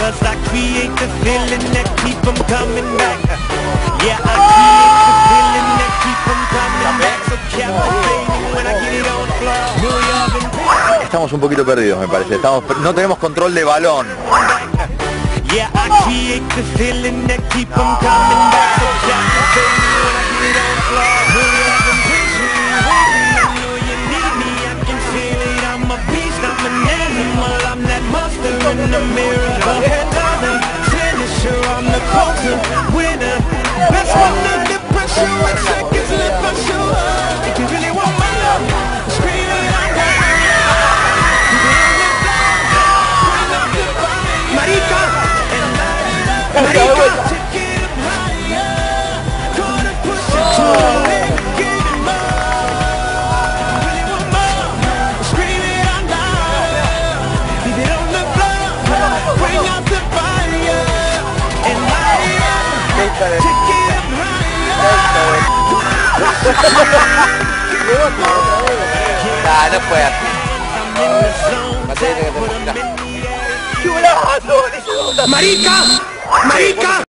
Cause I create the feeling that keep coming back. Yeah, I create the feeling that keep coming back. So captivating when I get it on the floor. New York and Estamos un poquito perdidos, me parece. Estamos, no tenemos control de balón. Yeah, I create the feeling that keep 'em coming back. In the mirror. Go darling. Finisher. I'm the closer. Winner. Best one under pressure. With seconds left, I show up. If you really want my love, scream it out. Marica, Marica, Ah, no puede hacer. Que. Marica, Marica.